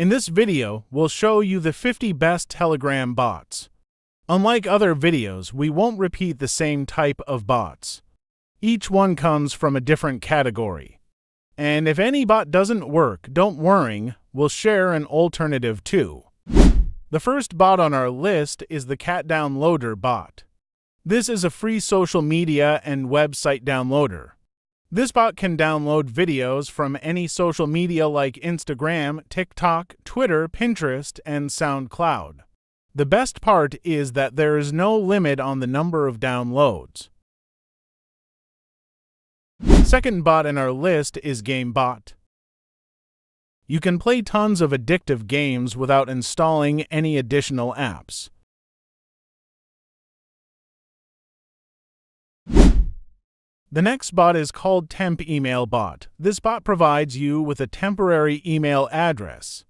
In this video, we'll show you the 50 best Telegram bots. Unlike other videos, we won't repeat the same type of bots. Each one comes from a different category. And if any bot doesn't work, don't worry, we'll share an alternative too. The first bot on our list is the Cat Downloader bot. This is a free social media and website downloader. This bot can download videos from any social media like Instagram, TikTok, Twitter, Pinterest, and SoundCloud. The best part is that there is no limit on the number of downloads. Second bot in our list is GameBot. You can play tons of addictive games without installing any additional apps. The next bot is called Temp Email Bot. This bot provides you with a temporary email address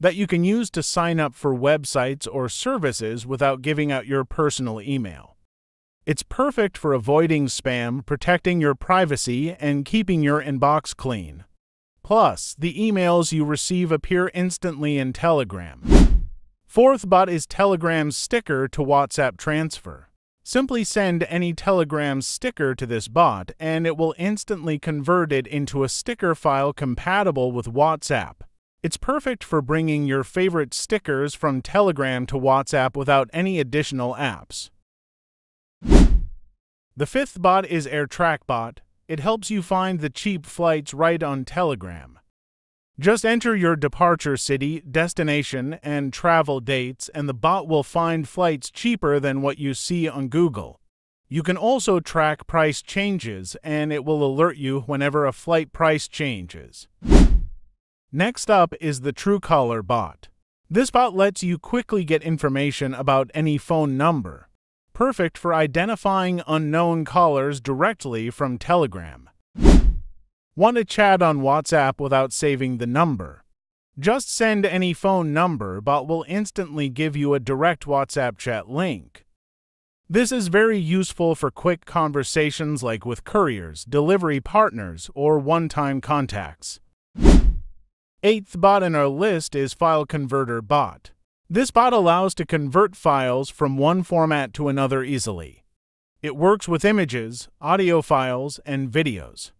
that you can use to sign up for websites or services without giving out your personal email. It's perfect for avoiding spam, protecting your privacy, and keeping your inbox clean. Plus, the emails you receive appear instantly in Telegram. Fourth bot is Telegram's sticker to WhatsApp transfer. Simply send any Telegram sticker to this bot and it will instantly convert it into a sticker file compatible with WhatsApp. It's perfect for bringing your favorite stickers from Telegram to WhatsApp without any additional apps. The fifth bot is AirTrackBot. It helps you find the cheap flights right on Telegram. Just enter your departure city, destination, and travel dates, and the bot will find flights cheaper than what you see on Google. You can also track price changes, and it will alert you whenever a flight price changes. Next up is the Truecaller bot. This bot lets you quickly get information about any phone number, perfect for identifying unknown callers directly from Telegram. Want to chat on WhatsApp without saving the number? Just send any phone number, but will instantly give you a direct WhatsApp chat link. This is very useful for quick conversations like with couriers, delivery partners, or one time contacts. Eighth bot in our list is File Converter Bot. This bot allows to convert files from one format to another easily. It works with images, audio files, and videos.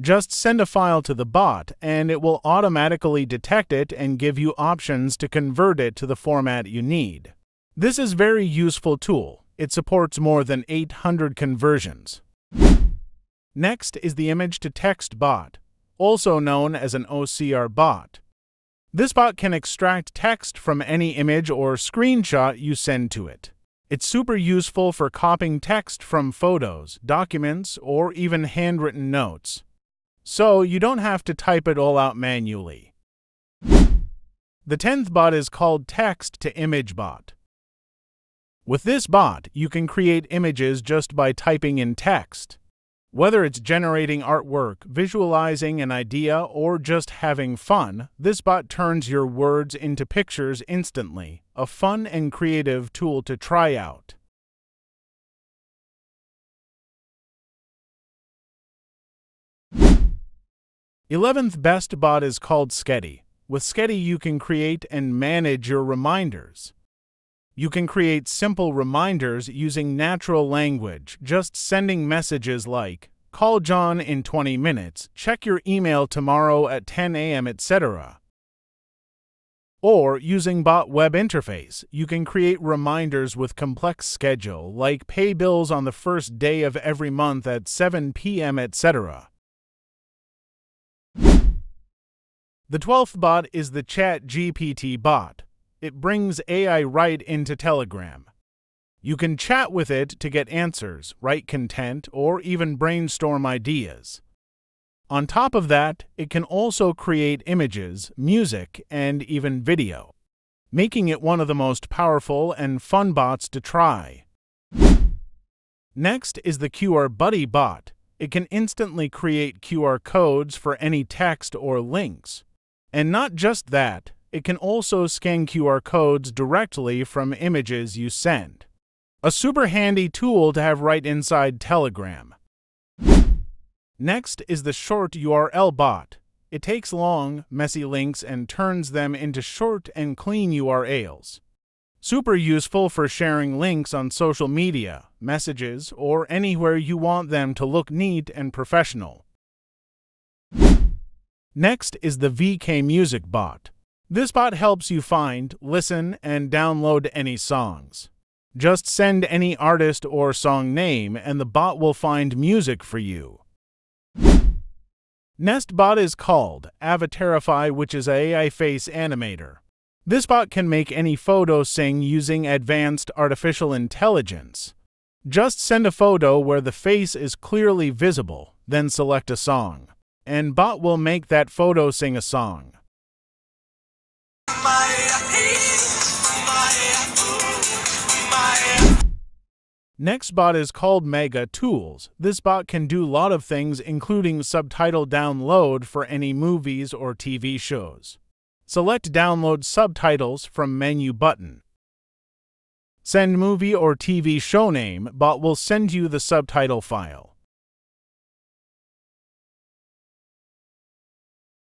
Just send a file to the bot and it will automatically detect it and give you options to convert it to the format you need. This is very useful tool. It supports more than 800 conversions. Next is the image to text bot, also known as an OCR bot. This bot can extract text from any image or screenshot you send to it. It's super useful for copying text from photos, documents, or even handwritten notes so you don't have to type it all out manually. The 10th bot is called Text to Image Bot. With this bot, you can create images just by typing in text. Whether it's generating artwork, visualizing an idea, or just having fun, this bot turns your words into pictures instantly, a fun and creative tool to try out. 11th best bot is called Skedi. With Skedi, you can create and manage your reminders. You can create simple reminders using natural language, just sending messages like, call John in 20 minutes, check your email tomorrow at 10 a.m., etc. Or using Bot Web Interface, you can create reminders with complex schedule, like pay bills on the first day of every month at 7 p.m., etc. The 12th bot is the Chat GPT bot. It brings AI right into Telegram. You can chat with it to get answers, write content, or even brainstorm ideas. On top of that, it can also create images, music, and even video, making it one of the most powerful and fun bots to try. Next is the QR Buddy bot. It can instantly create QR codes for any text or links. And not just that, it can also scan QR codes directly from images you send. A super handy tool to have right inside Telegram. Next is the short URL bot. It takes long, messy links and turns them into short and clean URLs. Super useful for sharing links on social media, messages, or anywhere you want them to look neat and professional. Next is the VK Music Bot. This bot helps you find, listen, and download any songs. Just send any artist or song name and the bot will find music for you. Next bot is called Avatarify, which is a AI face animator. This bot can make any photo sing using advanced artificial intelligence. Just send a photo where the face is clearly visible, then select a song, and bot will make that photo sing a song. Next bot is called Mega Tools. This bot can do a lot of things including subtitle download for any movies or TV shows. Select Download Subtitles from menu button. Send movie or TV show name, bot will send you the subtitle file.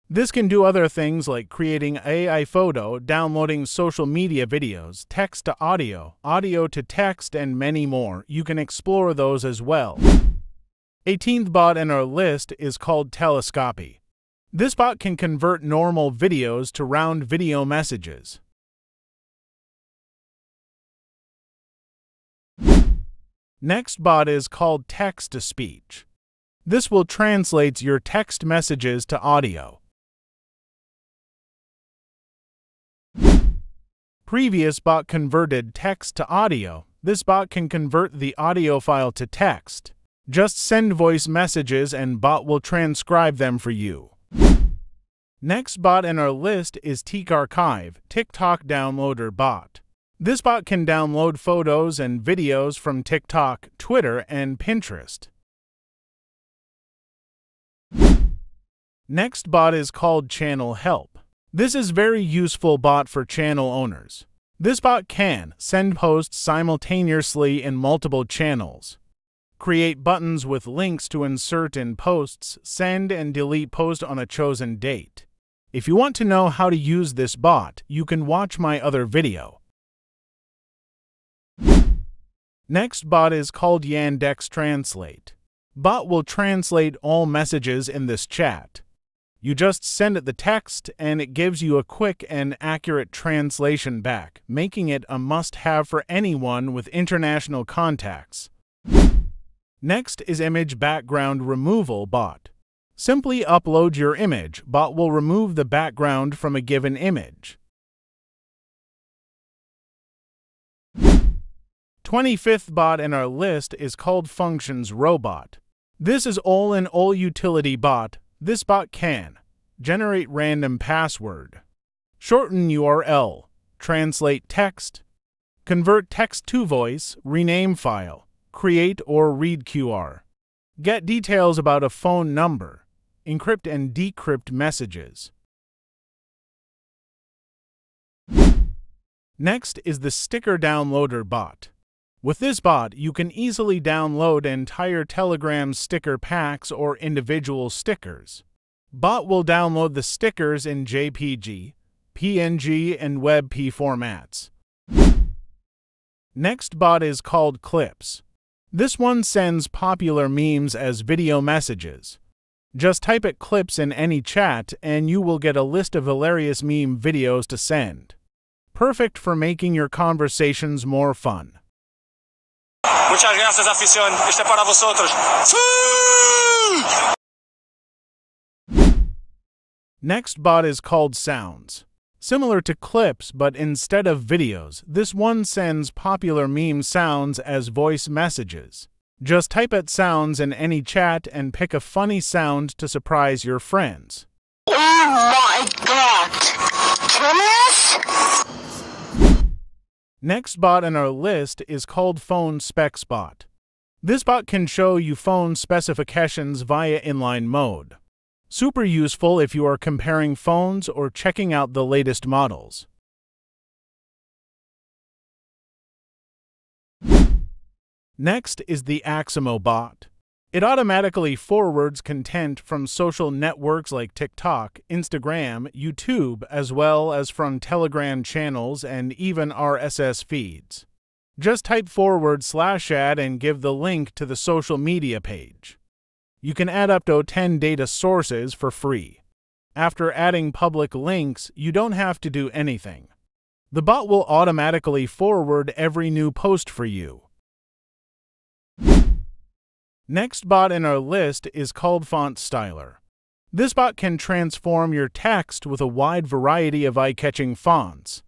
This can do other things like creating AI photo, downloading social media videos, text to audio, audio to text, and many more. You can explore those as well. 18th bot in our list is called Telescopy. This bot can convert normal videos to round video messages. Next bot is called text to speech. This will translate your text messages to audio. Previous bot converted text to audio. This bot can convert the audio file to text. Just send voice messages and bot will transcribe them for you. Next bot in our list is Teak Archive, TikTok Downloader Bot. This bot can download photos and videos from TikTok, Twitter, and Pinterest. Next bot is called Channel Help. This is very useful bot for channel owners. This bot can send posts simultaneously in multiple channels, create buttons with links to insert in posts, send and delete post on a chosen date, if you want to know how to use this bot, you can watch my other video. Next bot is called Yandex Translate. Bot will translate all messages in this chat. You just send it the text and it gives you a quick and accurate translation back, making it a must-have for anyone with international contacts. Next is Image Background Removal Bot. Simply upload your image. Bot will remove the background from a given image. 25th bot in our list is called Functions Robot. This is all in all utility bot. This bot can generate random password, shorten URL, translate text, convert text to voice, rename file, create or read QR, get details about a phone number, encrypt and decrypt messages. Next is the Sticker Downloader bot. With this bot, you can easily download entire Telegram sticker packs or individual stickers. Bot will download the stickers in JPG, PNG, and WebP formats. Next bot is called Clips. This one sends popular memes as video messages. Just type it clips in any chat and you will get a list of hilarious meme videos to send. Perfect for making your conversations more fun. Muchas gracias, afición. Este para vosotros. Next bot is called Sounds. Similar to clips, but instead of videos, this one sends popular meme sounds as voice messages. Just type at sounds in any chat and pick a funny sound to surprise your friends. Oh my god! Next bot on our list is called Phone Specs Bot. This bot can show you phone specifications via inline mode. Super useful if you are comparing phones or checking out the latest models. Next is the Aximo bot. It automatically forwards content from social networks like TikTok, Instagram, YouTube, as well as from Telegram channels and even RSS feeds. Just type forward slash ad and give the link to the social media page. You can add up to 10 data sources for free. After adding public links, you don't have to do anything. The bot will automatically forward every new post for you. Next bot in our list is called Font Styler. This bot can transform your text with a wide variety of eye-catching fonts.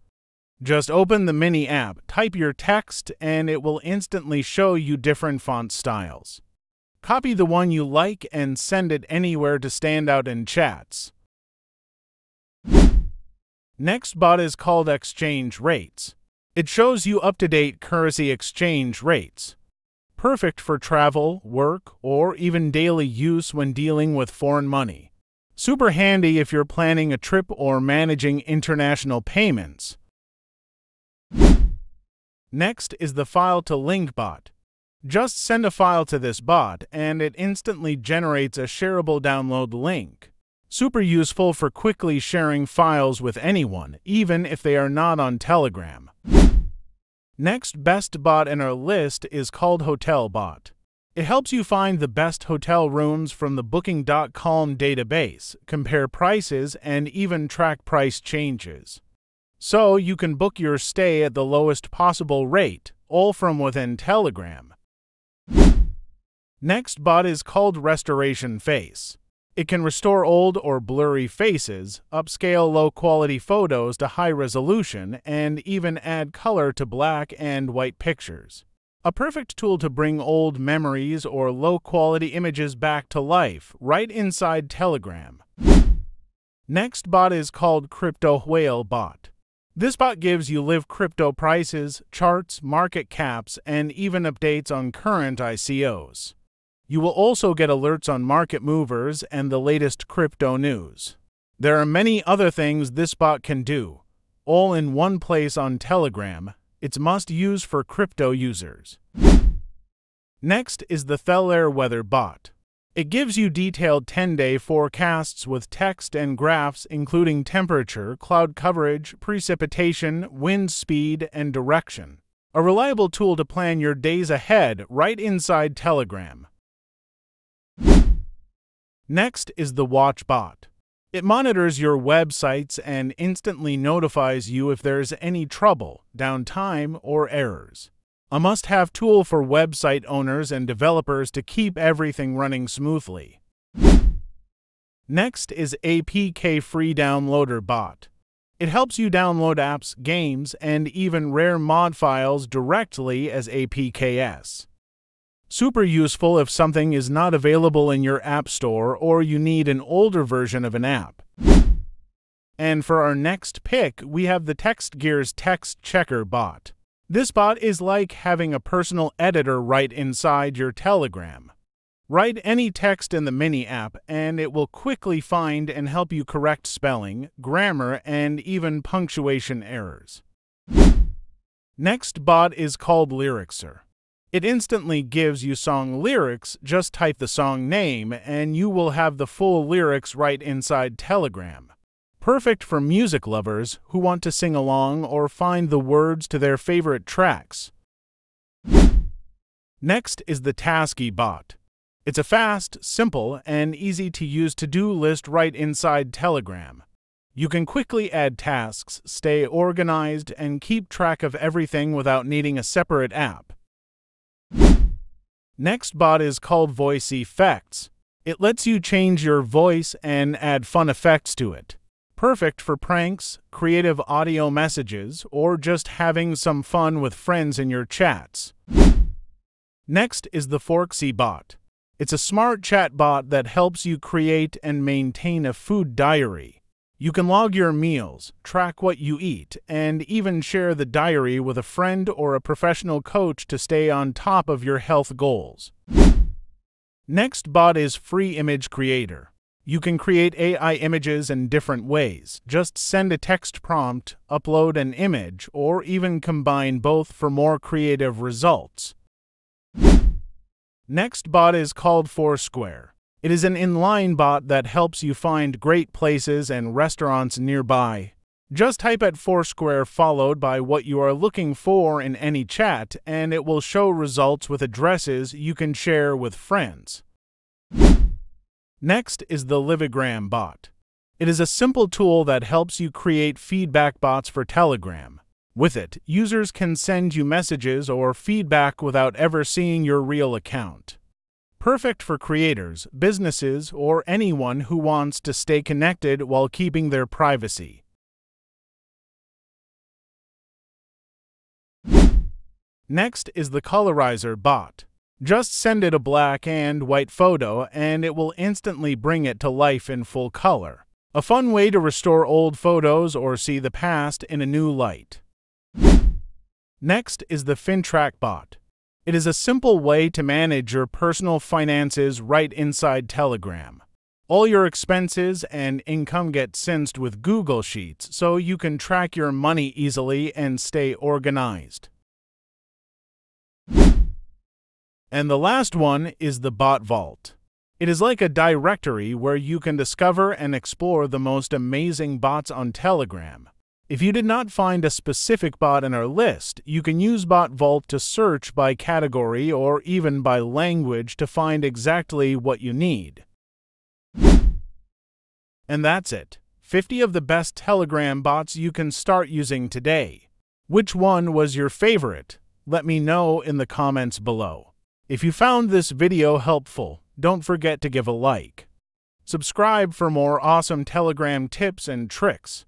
Just open the mini app, type your text, and it will instantly show you different font styles. Copy the one you like and send it anywhere to stand out in chats. Next bot is called Exchange Rates. It shows you up-to-date currency exchange rates. Perfect for travel, work, or even daily use when dealing with foreign money. Super handy if you're planning a trip or managing international payments. Next is the File to Link bot. Just send a file to this bot and it instantly generates a shareable download link. Super useful for quickly sharing files with anyone, even if they are not on Telegram. Next best bot in our list is called HotelBot. It helps you find the best hotel rooms from the Booking.com database, compare prices, and even track price changes. So you can book your stay at the lowest possible rate, all from within Telegram. Next bot is called Restoration Face. It can restore old or blurry faces, upscale low quality photos to high resolution, and even add color to black and white pictures. A perfect tool to bring old memories or low quality images back to life right inside Telegram. Next bot is called Crypto Whale Bot. This bot gives you live crypto prices, charts, market caps, and even updates on current ICOs. You will also get alerts on market movers and the latest crypto news. There are many other things this bot can do, all in one place on Telegram. It's must use for crypto users. Next is the Thelair Weather Bot. It gives you detailed 10 day forecasts with text and graphs including temperature, cloud coverage, precipitation, wind speed, and direction. A reliable tool to plan your days ahead right inside Telegram. Next is the WatchBot. It monitors your websites and instantly notifies you if there's any trouble, downtime, or errors. A must have tool for website owners and developers to keep everything running smoothly. Next is APK Free Downloader Bot. It helps you download apps, games, and even rare mod files directly as APKs. Super useful if something is not available in your App Store or you need an older version of an app. And for our next pick, we have the TextGears Text Checker bot. This bot is like having a personal editor right inside your Telegram. Write any text in the mini app and it will quickly find and help you correct spelling, grammar, and even punctuation errors. Next bot is called Lyricser. It instantly gives you song lyrics, just type the song name, and you will have the full lyrics right inside Telegram. Perfect for music lovers who want to sing along or find the words to their favorite tracks. Next is the Tasky bot. It's a fast, simple, and easy to use to do list right inside Telegram. You can quickly add tasks, stay organized, and keep track of everything without needing a separate app. Next bot is called Voice Effects. It lets you change your voice and add fun effects to it. Perfect for pranks, creative audio messages, or just having some fun with friends in your chats. Next is the Forksy bot. It's a smart chat bot that helps you create and maintain a food diary. You can log your meals, track what you eat, and even share the diary with a friend or a professional coach to stay on top of your health goals. Next bot is Free Image Creator. You can create AI images in different ways. Just send a text prompt, upload an image, or even combine both for more creative results. Next bot is called Foursquare. It is an inline bot that helps you find great places and restaurants nearby. Just type at Foursquare followed by what you are looking for in any chat, and it will show results with addresses you can share with friends. Next is the Livegram bot. It is a simple tool that helps you create feedback bots for Telegram. With it, users can send you messages or feedback without ever seeing your real account. Perfect for creators, businesses, or anyone who wants to stay connected while keeping their privacy. Next is the Colorizer bot. Just send it a black and white photo and it will instantly bring it to life in full color. A fun way to restore old photos or see the past in a new light. Next is the FinTrack bot. It is a simple way to manage your personal finances right inside Telegram. All your expenses and income get synced with Google Sheets so you can track your money easily and stay organized. And the last one is the Bot Vault. It is like a directory where you can discover and explore the most amazing bots on Telegram. If you did not find a specific bot in our list, you can use Bot Vault to search by category or even by language to find exactly what you need. And that's it. 50 of the best Telegram bots you can start using today. Which one was your favorite? Let me know in the comments below. If you found this video helpful, don't forget to give a like. Subscribe for more awesome Telegram tips and tricks.